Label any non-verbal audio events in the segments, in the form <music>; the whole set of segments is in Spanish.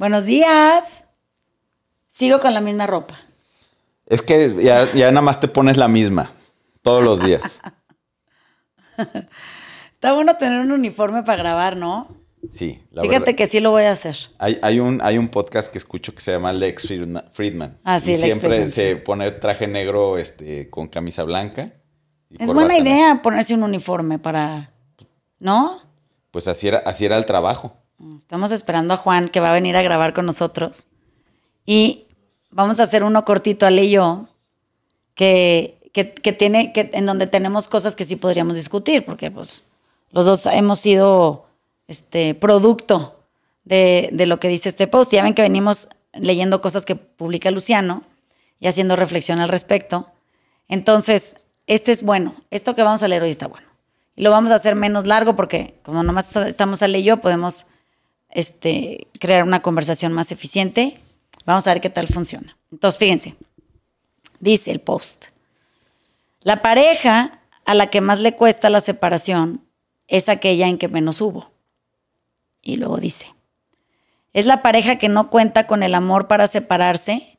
Buenos días. Sigo con la misma ropa. Es que ya, ya nada más te pones la misma todos los días. <laughs> Está bueno tener un uniforme para grabar, ¿no? Sí, la Fíjate verdad. que sí lo voy a hacer. Hay, hay un, hay un podcast que escucho que se llama Lex Friedman-. Ah, sí, y Lex siempre Friedman, se sí. pone traje negro este, con camisa blanca. y Es buena idea ponerse un uniforme para... ¿No? Pues así era, así era el trabajo. Estamos esperando a Juan que va a venir a grabar con nosotros. Y vamos a hacer uno cortito, Ale y yo, que, que, que tiene, que, en donde tenemos cosas que sí podríamos discutir, porque pues los dos hemos sido este, producto de, de lo que dice este post. Ya ven que venimos leyendo cosas que publica Luciano y haciendo reflexión al respecto. Entonces, este es bueno. Esto que vamos a leer hoy está bueno. Y lo vamos a hacer menos largo porque como nomás estamos Ale y yo, podemos este, crear una conversación más eficiente. Vamos a ver qué tal funciona. Entonces, fíjense, dice el post. La pareja a la que más le cuesta la separación es aquella en que menos hubo. Y luego dice, es la pareja que no cuenta con el amor para separarse,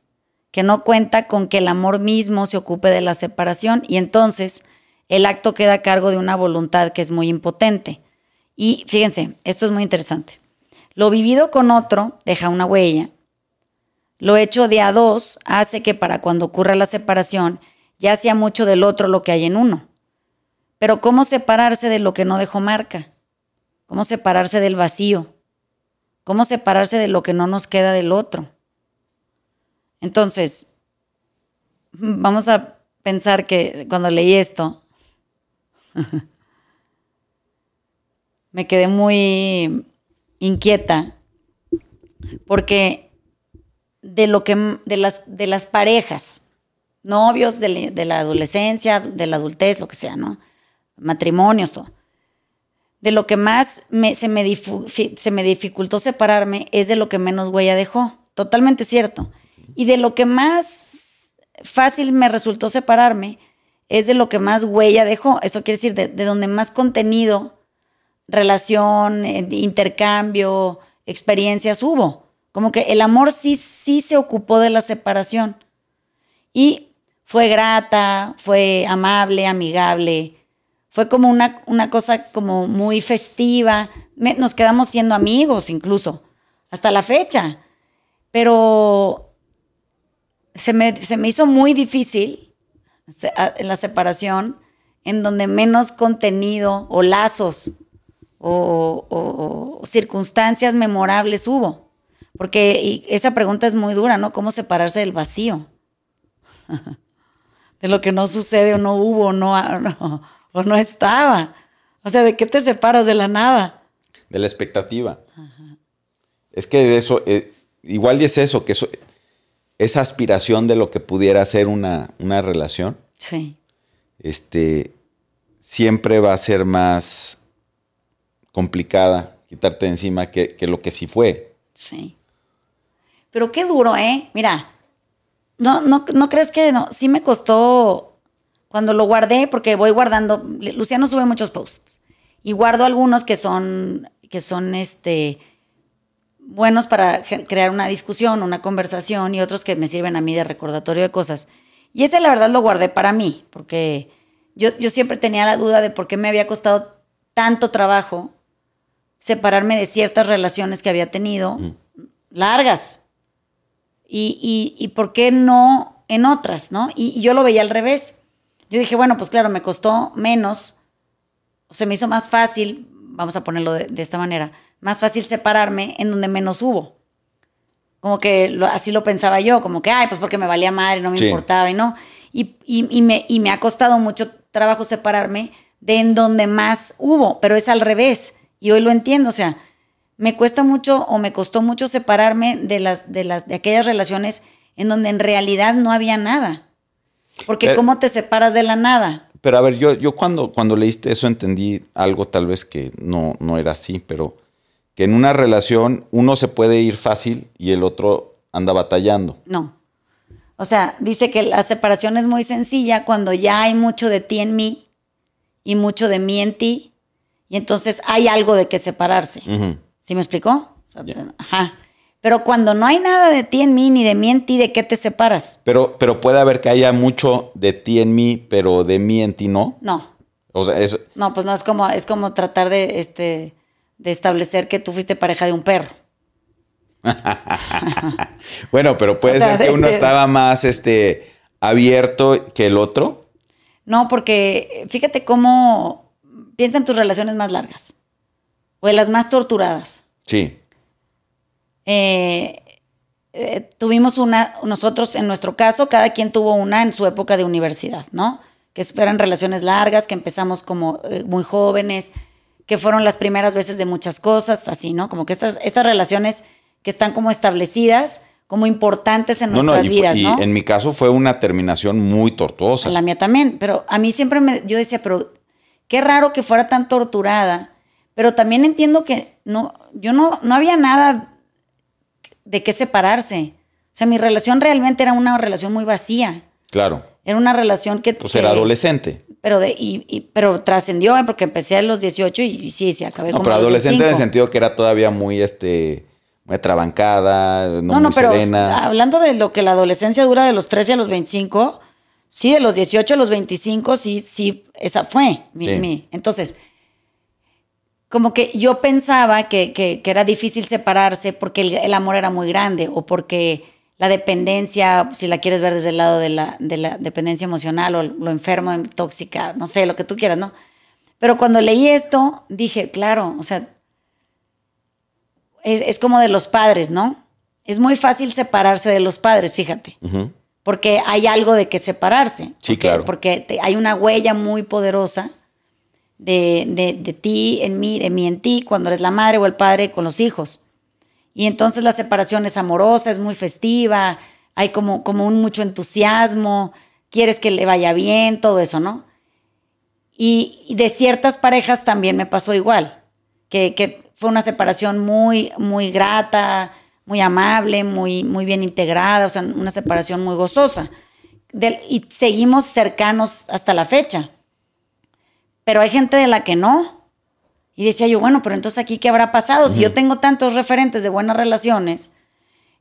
que no cuenta con que el amor mismo se ocupe de la separación y entonces el acto queda a cargo de una voluntad que es muy impotente. Y fíjense, esto es muy interesante. Lo vivido con otro deja una huella. Lo hecho de a dos hace que para cuando ocurra la separación ya sea mucho del otro lo que hay en uno. Pero ¿cómo separarse de lo que no dejó marca? ¿Cómo separarse del vacío? ¿Cómo separarse de lo que no nos queda del otro? Entonces, <laughs> vamos a pensar que cuando leí esto, <laughs> me quedé muy inquieta porque de lo que de las de las parejas, novios de, la- adolescencia, de la adultez, lo que sea, ¿no? Matrimonios, todo. De lo que más se, me se me dificultó separarme es de lo que menos huella dejó. Totalmente cierto. Y de lo que más fácil me resultó separarme es de lo que más huella dejó. Eso quiere decir de, de donde más contenido, relación, eh, intercambio, experiencias hubo. Como que el amor sí, sí se ocupó de la separación. Y fue grata, fue amable, amigable. Fue como una, una cosa como muy festiva. Nos quedamos siendo amigos incluso, hasta la fecha. Pero se me, se me hizo muy difícil la separación en donde menos contenido o lazos o, o- o circunstancias memorables hubo. Porque y esa pregunta es muy dura, ¿no? ¿Cómo separarse del vacío? <laughs> de lo que no sucede o no hubo o no, o <laughs> no, o no estaba. O sea, ¿de qué te separas de la nada? De la expectativa. Es que de eso, eh, igual y es eso, que eso, esa aspiración de lo que pudiera ser una, una relación, Sí. este, siempre va a ser más complicada quitarte de encima que, que lo que sí fue. Sí. Pero qué duro, ¿eh? Mira, no, no, no crees que no. Sí me costó cuando lo guardé, porque voy guardando. Luciano sube muchos posts y guardo algunos que son, que son este, buenos para crear una discusión, una conversación y otros que me sirven a mí de recordatorio de cosas. Y ese, la verdad, lo guardé para mí, porque yo, yo siempre tenía la duda de por qué me había costado tanto trabajo separarme de ciertas relaciones que había tenido, largas. Y, y, y por qué no en otras, ¿no? Y, y yo lo veía al revés. Yo dije, bueno, pues claro, me costó menos, o se me hizo más fácil, vamos a ponerlo de, de esta manera, más fácil separarme en donde menos hubo. Como que lo- así lo pensaba yo, como que, ay, pues porque me valía madre, no me Sí. importaba y no. Y me, y me ha costado mucho trabajo separarme de en donde más hubo, pero es al revés. Y hoy lo entiendo, o sea, me cuesta mucho o me costó mucho separarme de las, de las, de aquellas relaciones en donde en realidad no había nada. Porque Pero- ¿cómo te separas de la nada? Pero a ver, yo, yo cuando, cuando leíste eso entendí algo tal vez que no, no era así, pero que en una relación uno se puede ir fácil y el otro anda batallando. No. O sea, dice que la separación es muy sencilla cuando ya hay mucho de ti en mí y mucho de mí en ti, y entonces hay algo de que separarse. Ujú. ¿Sí me explicó? O sea, Ya. Ajá. Pero cuando no hay nada de ti en mí ni de mí en ti, ¿de qué te separas? Pero, pero puede haber que haya mucho de ti en mí, pero de mí en ti no. No. O sea, eso. No, pues no, es como, es como tratar de, este, de establecer que tú fuiste pareja de un perro. <laughs> bueno, pero puede <laughs> O sea, ser que de- uno de- estaba más este, abierto que el otro. No, porque fíjate cómo piensa en tus relaciones más largas o en las más torturadas. Sí. Eh, eh, tuvimos una, nosotros en nuestro caso, cada quien tuvo una en su época de universidad, ¿no? Que eran relaciones largas, que empezamos como eh, muy jóvenes, que fueron las primeras veces de muchas cosas, así, ¿no? Como que estas, estas relaciones que están como establecidas, como importantes en No, no, nuestras y, vidas, y ¿no? en mi caso fue una terminación muy tortuosa. La mía también, pero a mí siempre me, yo decía, pero qué raro que fuera tan torturada, pero también entiendo que no, yo no, no había nada de qué separarse. O sea, mi relación realmente era una relación muy vacía. Claro. Era una relación que... Pues que- era adolescente. Pero, de, y, y- pero trascendió, ¿eh? porque empecé a los 18 y, y sí, sí, acabé No, como pero adolescente en el 25. sentido que era todavía muy, este, muy atrabancada, no, No, no, muy pero serena. hablando de lo que la adolescencia dura de los 13 a los 25, sí, de los 18 a los 25, sí, sí, esa fue mi, Sí. mi- Entonces, como que yo pensaba que, que- que era difícil separarse porque el, el amor era muy grande o porque la dependencia, si la quieres ver desde el lado de la, de la dependencia emocional o lo enfermo, tóxica, no sé, lo que tú quieras, ¿no? Pero cuando leí esto, dije, claro, o sea, es, es como de los padres, ¿no? Es muy fácil separarse de los padres, fíjate. Porque hay algo de que separarse. Sí, porque- claro. Porque te- hay una huella muy poderosa de, de- de ti en mí, de mí en ti, cuando eres la madre o el padre con los hijos. Y entonces la separación es amorosa, es muy festiva, hay como, como un mucho entusiasmo, quieres que le vaya bien, todo eso, ¿no? Y, y de ciertas parejas también me pasó igual, que, que fue una separación muy, muy grata, muy amable, muy, muy bien integrada, o sea, una separación muy gozosa. Del- y seguimos cercanos hasta la fecha. Pero hay gente de la que no. Y decía yo, bueno, pero entonces aquí qué habrá pasado si yo tengo tantos referentes de buenas relaciones.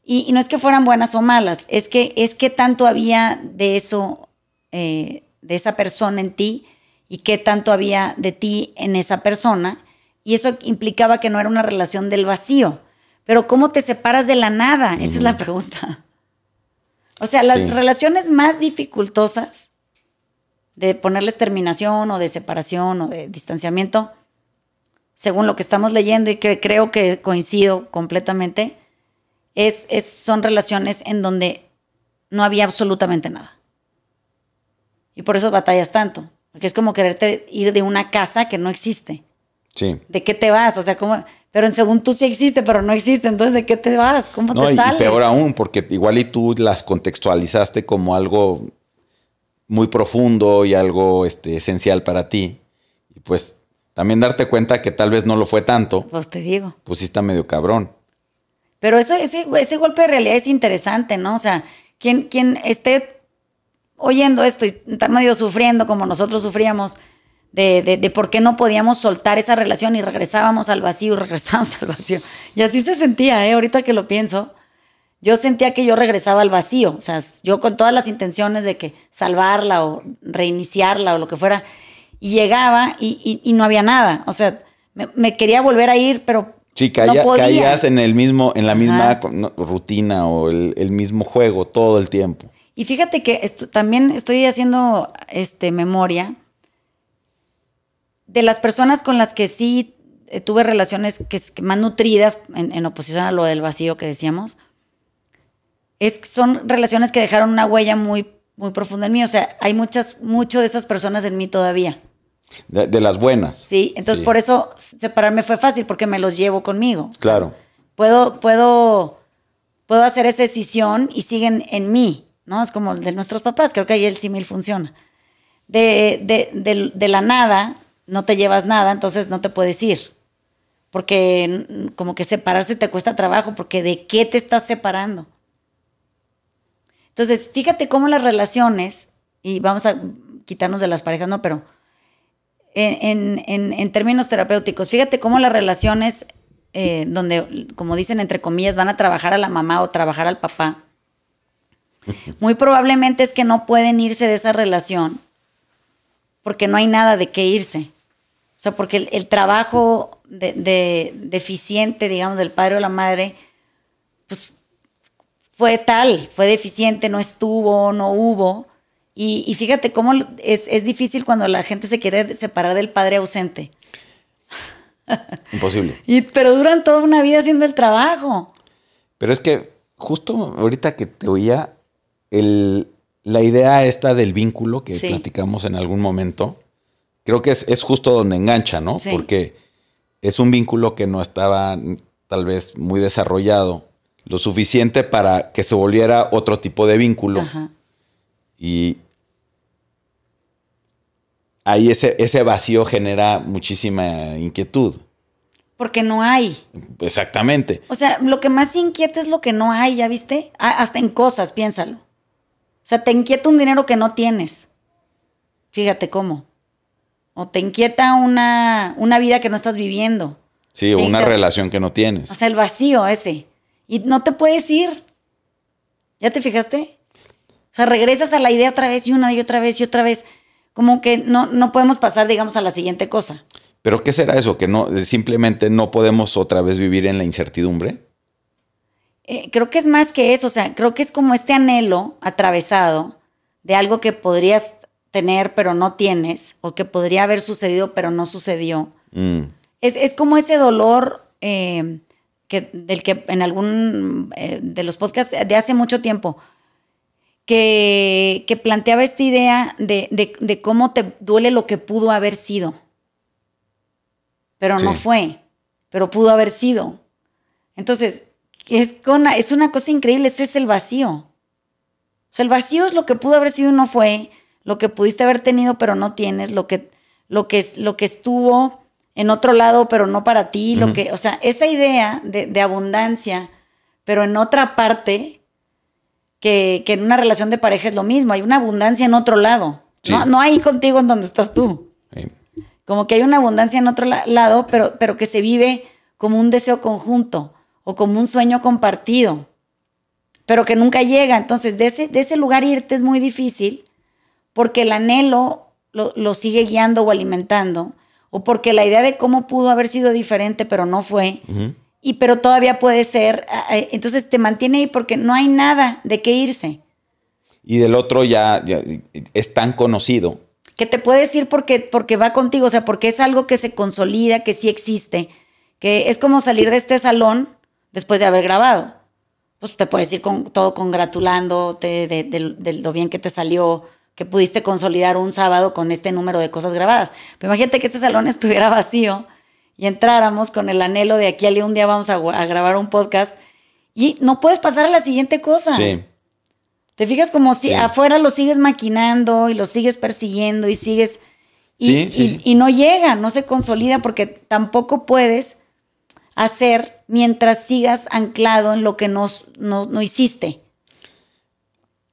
Y, y no es que fueran buenas o malas, es que es que tanto había de eso, eh, de esa persona en ti y qué tanto había de ti en esa persona. Y eso implicaba que no era una relación del vacío. Pero ¿cómo te separas de la nada? Esa es la pregunta. O sea, las Sí. relaciones más dificultosas de ponerles terminación o de separación o de distanciamiento, según lo que estamos leyendo y que creo que coincido completamente, es, es- son relaciones en donde no había absolutamente nada. Y por eso batallas tanto, porque es como quererte ir de una casa que no existe. Sí. ¿De qué te vas? O sea, ¿cómo? Pero en según tú sí existe, pero no existe. Entonces, ¿de qué te vas? ¿Cómo No, te y, y sales? peor aún, porque igual y tú las contextualizaste como algo muy profundo y algo este, esencial para ti. Y pues también darte cuenta que tal vez no lo fue tanto, Pues te digo. pues sí está medio cabrón. Pero eso, ese, ese golpe de realidad es interesante, ¿no? O sea, quien, quien esté oyendo esto y está medio sufriendo como nosotros sufríamos, de, de, de por qué no podíamos soltar esa relación y regresábamos al vacío <laughs> regresábamos al vacío. Y así se sentía, ¿eh? Ahorita que lo pienso, yo sentía que yo regresaba al vacío. O sea, yo con todas las intenciones de que salvarla o reiniciarla o lo que fuera, y llegaba y, y- y no había nada. O sea, me, me quería volver a ir, pero Sí, no caía- podía. caías en el mismo, en la misma Ajá. no, rutina o el, el mismo juego todo el tiempo. Y fíjate que esto- también estoy haciendo este, memoria de las personas con las que sí eh, tuve relaciones que, que más nutridas, en, en oposición a lo del vacío que decíamos, es, son relaciones que dejaron una huella muy, muy profunda en mí. O sea, hay muchas, mucho de esas personas en mí todavía. De, de las buenas. Sí, entonces Sí. por eso separarme fue fácil, porque me los llevo conmigo. Claro. puedo, puedo, puedo hacer esa decisión y siguen en mí, ¿no? Es como el de nuestros papás, creo que ahí el símil funciona. De, de- de la nada, no te llevas nada, entonces no te puedes ir. Porque como que separarse te cuesta trabajo, porque ¿de qué te estás separando? Entonces, fíjate cómo las relaciones, y vamos a quitarnos de las parejas, no, pero en, en- en- en términos terapéuticos, fíjate cómo las relaciones eh, donde, como dicen entre comillas, van a trabajar a la mamá o trabajar al papá, <laughs> muy probablemente es que no pueden irse de esa relación porque no hay nada de qué irse. O sea, porque el, trabajo de, deficiente, digamos, del padre o la madre, pues fue tal, fue deficiente, no estuvo, no hubo. Y, fíjate cómo es, es, difícil cuando la gente se quiere separar del padre ausente. <laughs> Imposible. Y, pero duran toda una vida haciendo el trabajo. Pero es que justo ahorita que te oía, el, la idea esta del vínculo que platicamos en algún momento, creo que es, justo donde engancha, ¿no? Porque es un vínculo que no estaba tal vez muy desarrollado, lo suficiente para que se volviera otro tipo de vínculo. Y ahí ese, ese vacío genera muchísima inquietud. Porque no hay. Exactamente. O sea, lo que más inquieta es lo que no hay, ¿ya viste? Hasta en cosas, piénsalo. O sea, te inquieta un dinero que no tienes. Fíjate cómo. O te inquieta una, una vida que no estás viviendo. Sí, o una relación que no tienes. O sea, el vacío ese. Y no te puedes ir. ¿Ya te fijaste? O sea, regresas a la idea otra vez y una y otra vez y otra vez. Como que no, no podemos pasar, digamos, a la siguiente cosa. ¿Pero qué será eso? ¿Que no, simplemente no podemos otra vez vivir en la incertidumbre? Eh, creo que es más que eso, o sea, creo que es como este anhelo atravesado de algo que podrías tener pero no tienes, o que podría haber sucedido pero no sucedió. Mm. Es, como ese dolor eh, que, del que en algún eh, de los podcasts de hace mucho tiempo, que, planteaba esta idea de, cómo te duele lo que pudo haber sido, pero no fue, pero pudo haber sido. Entonces, es, con, es una cosa increíble, ese es el vacío. O sea, el vacío es lo que pudo haber sido y no fue, lo que pudiste haber tenido pero no tienes, lo que, lo que, lo que estuvo en otro lado pero no para ti, lo que, o sea, esa idea de, abundancia, pero en otra parte, que, en una relación de pareja es lo mismo, hay una abundancia en otro lado, no, no hay contigo en donde estás tú. Como que hay una abundancia en otro lado, pero, pero que se vive como un deseo conjunto o como un sueño compartido, pero que nunca llega. Entonces, de ese, de ese lugar irte es muy difícil porque el anhelo lo, sigue guiando o alimentando, o porque la idea de cómo pudo haber sido diferente, pero no fue, y pero todavía puede ser, entonces te mantiene ahí porque no hay nada de qué irse. Y del otro ya, es tan conocido. Que te puedes ir porque, porque va contigo, o sea, porque es algo que se consolida, que sí existe, que es como salir de este salón después de haber grabado. Pues te puedes ir con todo congratulándote de lo bien que te salió, que pudiste consolidar un sábado con este número de cosas grabadas. Pero imagínate que este salón <laughs> estuviera vacío y entráramos con el anhelo de aquí a un día vamos a, grabar un podcast y no puedes pasar a la siguiente cosa. Sí. Te fijas como si afuera lo sigues maquinando y lo sigues persiguiendo y sigues... Y, y, no llega, no se consolida porque tampoco puedes hacer mientras sigas anclado en lo que no, no, hiciste.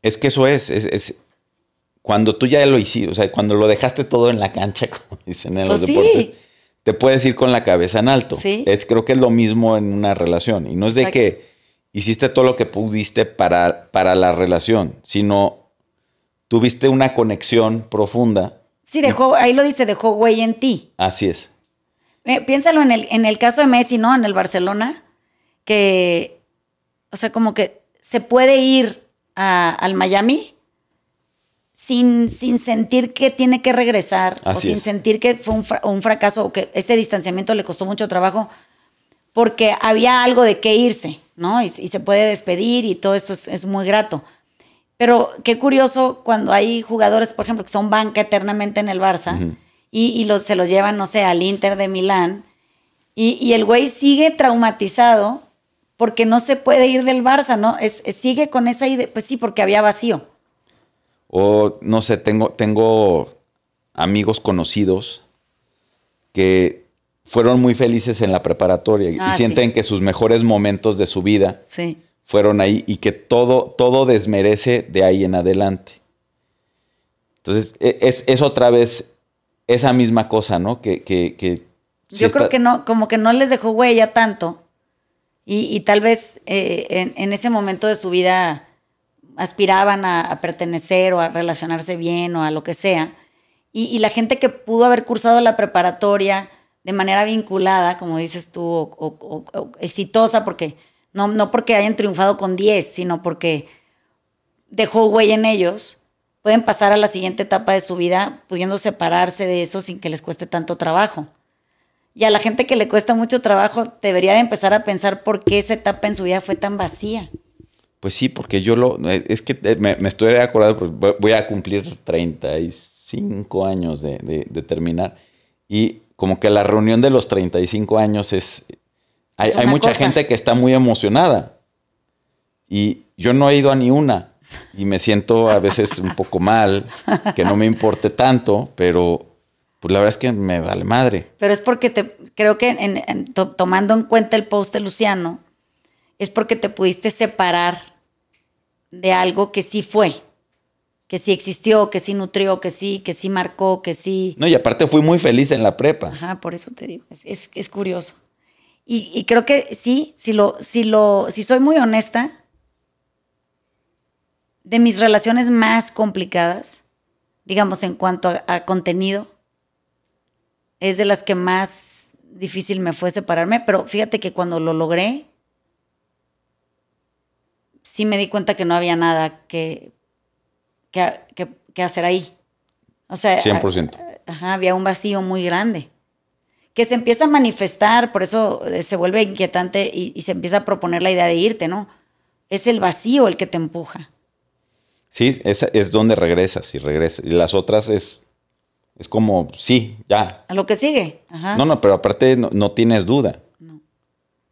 Es que eso es, es cuando tú ya lo hiciste, o sea, cuando lo dejaste todo en la cancha, <laughs> como dicen en los pues deportes, te puedes ir con la cabeza en alto. Sí. Es, creo que es lo mismo en una relación. Y no es de que hiciste todo lo que pudiste para, para la relación, sino tuviste una conexión profunda. Sí, dejó, ahí lo dice, dejó güey en ti. Así es. Eh, piénsalo en el, en el caso de Messi, ¿no? En el Barcelona, que, o sea, como que se puede ir al Miami sin, sin sentir que tiene que regresar o sin sentir que fue un, fracaso o que ese distanciamiento le costó mucho trabajo porque había algo de qué irse, ¿no? Y, se puede despedir y todo eso es, muy grato. Pero qué curioso cuando hay jugadores, por ejemplo, que son banca eternamente en el Barça y, los, se los llevan, no sé, al Inter de Milán y, el güey sigue traumatizado porque no se puede ir del Barça, ¿no? Es, sigue con esa idea, pues sí, porque había vacío. O no sé, tengo, tengo amigos conocidos que fueron muy felices en la preparatoria y ah, sienten que sus mejores momentos de su vida fueron ahí y que todo, todo desmerece de ahí en adelante. Entonces, e, es, es otra vez esa misma cosa, ¿no? Que, que, Sí Yo creo que no, como que no les dejó huella tanto. Y, y tal vez eh, en, en ese momento de su vida aspiraban a, pertenecer o a relacionarse bien o a lo que sea. Y, la gente que pudo haber cursado la preparatoria de manera vinculada, como dices tú, o- o exitosa, porque no, no porque hayan triunfado con 10, sino porque dejó huella en ellos, pueden pasar a la siguiente etapa de su vida pudiendo separarse de eso sin que les cueste tanto trabajo. Y a la gente que le cuesta mucho trabajo, debería de empezar a pensar por qué esa etapa en su vida fue tan vacía. Pues sí, porque yo lo. Es que eh, me, me estoy acordando, pues voy- a cumplir 35 años de, de- de terminar. Y como que la reunión de los 35 años es. Hay, Es hay mucha cosa. gente que está muy emocionada. Y yo no he ido a ni una. Y me siento a veces un poco mal, que no me importe tanto, pero pues la verdad es que me vale madre. Pero es porque te, creo que en- en- to- tomando en cuenta el post de Luciano, es porque te pudiste separar de algo que sí fue, que sí existió, que sí nutrió, que sí, que sí marcó, que sí. No, y aparte fui muy feliz en la prepa. Ajá, por eso te digo, es, es, es curioso. Y, y creo que sí, si lo, si lo, si soy muy honesta, de mis relaciones más complicadas, digamos en cuanto a, a contenido, es de las que más difícil me fue separarme, pero fíjate que cuando lo logré, sí me di cuenta que no había nada que, que, que- que hacer ahí. O sea, 100%. Ajá, había un vacío muy grande que se empieza a manifestar, por eso eh, se vuelve inquietante y, y se empieza a proponer la idea de irte, ¿no? Es el vacío el que te empuja. Sí, esa es donde regresas y regresas. Y las otras es, es como, sí, ya. A lo que sigue. Ajá. No, no, pero aparte no, no tienes duda.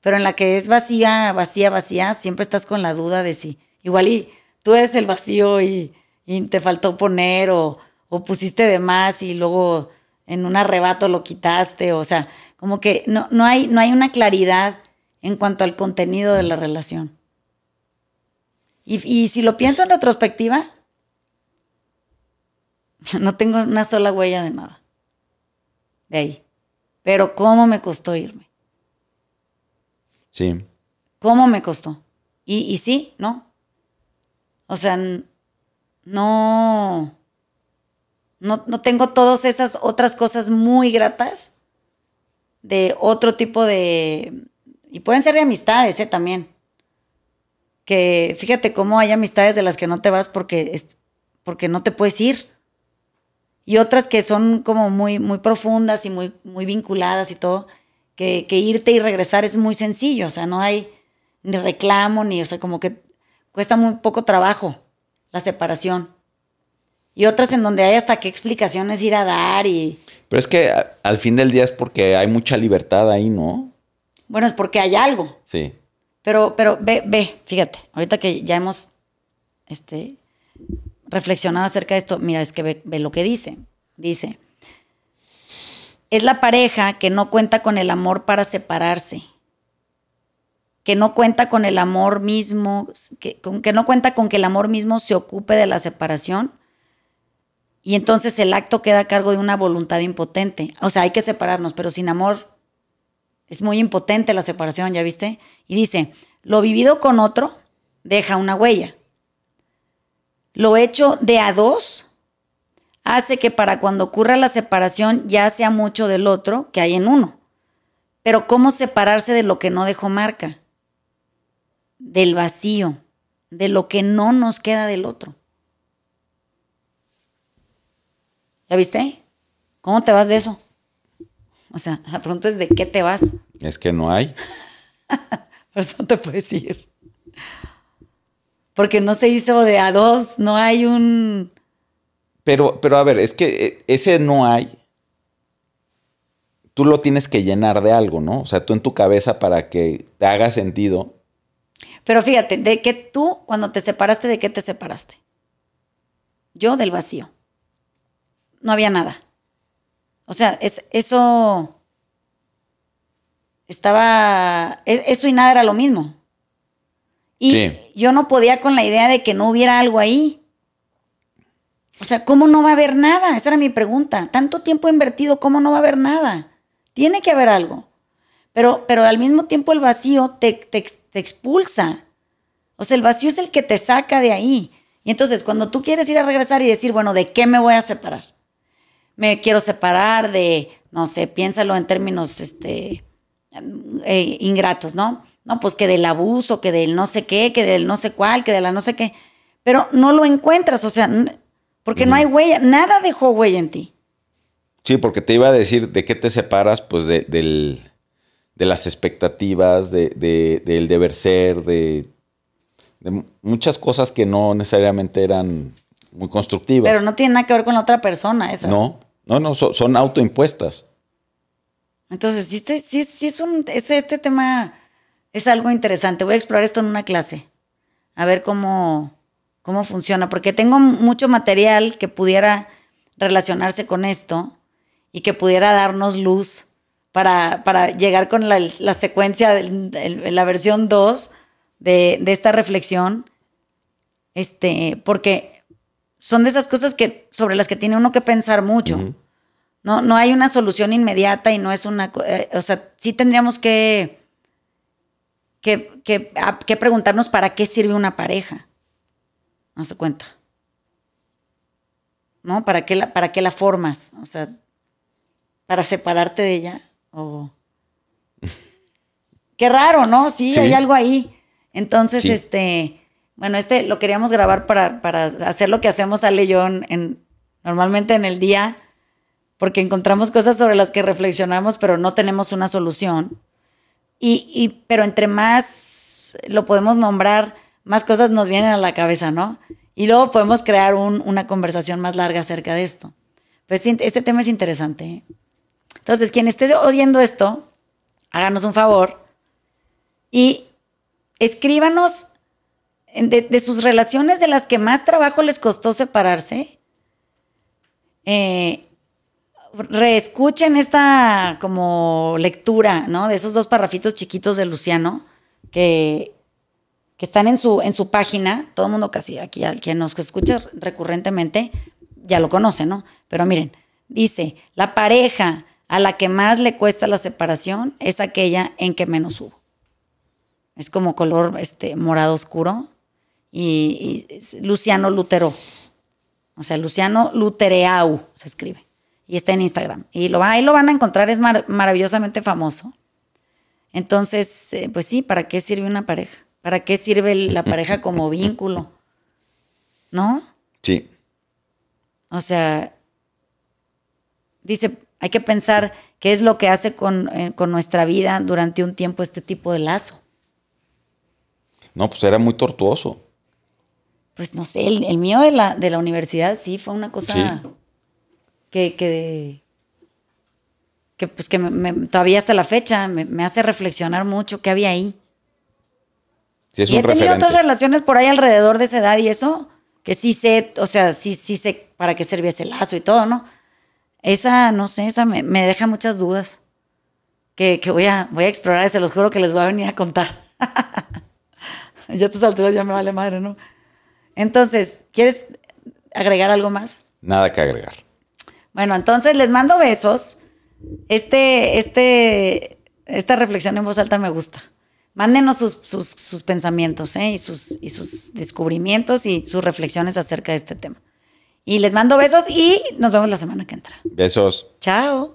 Pero en la que es vacía, vacía, vacía, siempre estás con la duda de si igual y tú eres el vacío y, te faltó poner o, o pusiste de más y luego en un arrebato lo quitaste. O sea, como que no, no, hay, no hay una claridad en cuanto al contenido de la relación. Y, y si lo pienso en retrospectiva, <laughs> no tengo una sola huella de nada. De ahí. Pero cómo me costó irme. Sí. ¿Cómo me costó? Y, y sí, ¿no? O sea, no, no, no tengo todas esas otras cosas muy gratas de otro tipo de... Y pueden ser de amistades, ¿eh? También. Que fíjate cómo hay amistades de las que no te vas porque, es- porque no te puedes ir. Y otras que son como muy, muy profundas y muy, muy vinculadas y todo, que, que irte y regresar es muy sencillo. O sea, no hay ni reclamo, ni, o sea, como que cuesta muy poco trabajo la separación. Y otras en donde hay hasta qué explicaciones ir a dar y, Pero es que a- al fin del día es porque hay mucha libertad ahí, ¿no? bueno, es porque hay algo. Sí. Pero, pero ve, ve, fíjate, ahorita que ya hemos este, reflexionado acerca de esto, mira, es que ve, ve lo que dice. Dice, es la pareja que no cuenta con el amor para separarse, que no cuenta con el amor mismo, que, no cuenta con que el amor mismo se ocupe de la separación. Y entonces el acto queda a cargo de una voluntad impotente. O sea, hay que separarnos, pero sin amor es muy impotente la separación, ¿ya viste? Y dice, lo vivido con otro deja una huella. Lo hecho de a dos hace que para cuando ocurra la separación ya sea mucho del otro que hay en uno. Pero ¿cómo separarse de lo que no dejó marca? Del vacío, de lo que no nos queda del otro. ¿Ya viste? ¿Cómo te vas de eso? O sea, la pregunta es de qué te vas. Es que no hay. <laughs> Por eso te puedes ir. Porque no se hizo de a dos, no hay un... Pero, pero a ver, es que eh, ese no hay. Tú lo tienes que llenar de algo, ¿no? O sea, tú en tu cabeza para que te haga sentido. Pero fíjate, de que tú, cuando te separaste, ¿de qué te separaste? Yo del vacío. No había nada. O sea, es, eso estaba... e- Eso y nada era lo mismo. Y Sí. yo no podía con la idea de que no hubiera algo ahí. O sea, ¿cómo no va a haber nada? Esa era mi pregunta. Tanto tiempo invertido, ¿cómo no va a haber nada? Tiene que haber algo. Pero, pero al mismo tiempo el vacío te, te, expulsa. O sea, el vacío es el que te saca de ahí. Y entonces, cuando tú quieres ir a regresar y decir, bueno, ¿de qué me voy a separar? Me quiero separar de, no sé, piénsalo en términos este, eh, ingratos, ¿no? No, pues que del abuso, que del no sé qué, que del no sé cuál, que de la no sé qué. Pero no lo encuentras, o sea, porque no hay huella, nada dejó huella en ti. Sí, porque te iba a decir de qué te separas, pues de, del, de las expectativas, de, del deber ser, de de muchas cosas que no necesariamente eran muy constructivas. Pero no tiene nada que ver con la otra persona, esas. No, no, no, son, autoimpuestas. Entonces, sí, este, sí, sí es un, este tema es algo interesante. Voy a explorar esto en una clase, a ver cómo, cómo funciona, porque tengo mucho material que pudiera relacionarse con esto y que pudiera darnos luz para, para llegar con la, la secuencia de la versión 2 de, esta reflexión, este, porque son de esas cosas que, sobre las que tiene uno que pensar mucho. no, no hay una solución inmediata y no es una... Eh, o sea, sí tendríamos que, que, que, preguntarnos para qué sirve una pareja. Hazte cuenta. ¿No? ¿Para qué, la, ¿Para qué la formas? O sea, para separarte de ella. O... <laughs> Qué raro, ¿no? sí, hay algo ahí. Entonces, este, bueno, este lo queríamos grabar para, para, hacer lo que hacemos Ale y yo en, normalmente en el día, porque encontramos cosas sobre las que reflexionamos, pero no tenemos una solución. Y, y, pero entre más lo podemos nombrar, más cosas nos vienen a la cabeza, ¿no? Y luego podemos crear un, una conversación más larga acerca de esto. Pues este tema es interesante. ¿eh? Entonces, quien esté oyendo esto, háganos un favor y escríbanos de, sus relaciones de las que más trabajo les costó separarse. Eh, reescuchen esta como lectura, ¿no? De esos dos parrafitos chiquitos de Luciano que, que están en su, en su página. Todo el mundo casi aquí, al quien nos escucha recurrentemente, ya lo conoce, ¿no? Pero miren, dice, la pareja a la que más le cuesta la separación es aquella en que menos hubo. Es como color este, morado oscuro. Y, Luciano Lutero. O sea, Luciano Lutereau se escribe. Y está en Instagram. Y lo, ahí lo van a encontrar, es maravillosamente famoso. Entonces, eh, pues sí, ¿para qué sirve una pareja? ¿Para qué sirve la pareja <laughs> como vínculo? ¿No? Sí. O sea, dice, hay que pensar qué es lo que hace con, eh, con nuestra vida durante un tiempo este tipo de lazo. No, pues era muy tortuoso. Pues no sé, el, mío de la, de la universidad sí fue una cosa que, que, que, pues que todavía hasta la fecha me, hace reflexionar mucho qué había ahí. Sí, es y he tenido otras relaciones por ahí alrededor de esa edad y eso, que sí sé, o sea, sí, sí sé para qué servía ese lazo y todo, ¿no? Esa, no sé, esa me, deja muchas dudas que, que, voy, a, voy a explorar y se los juro que les voy a venir a contar. <laughs> ya a estas alturas ya me vale madre, ¿no? Entonces, ¿quieres agregar algo más? Nada que agregar. Bueno, entonces les mando besos. Este, este, esta reflexión en voz alta me gusta. Mándenos sus, sus, pensamientos ¿eh? y, sus, y sus descubrimientos y sus reflexiones acerca de este tema. Y les mando besos y nos vemos la semana que entra. Besos. Chao.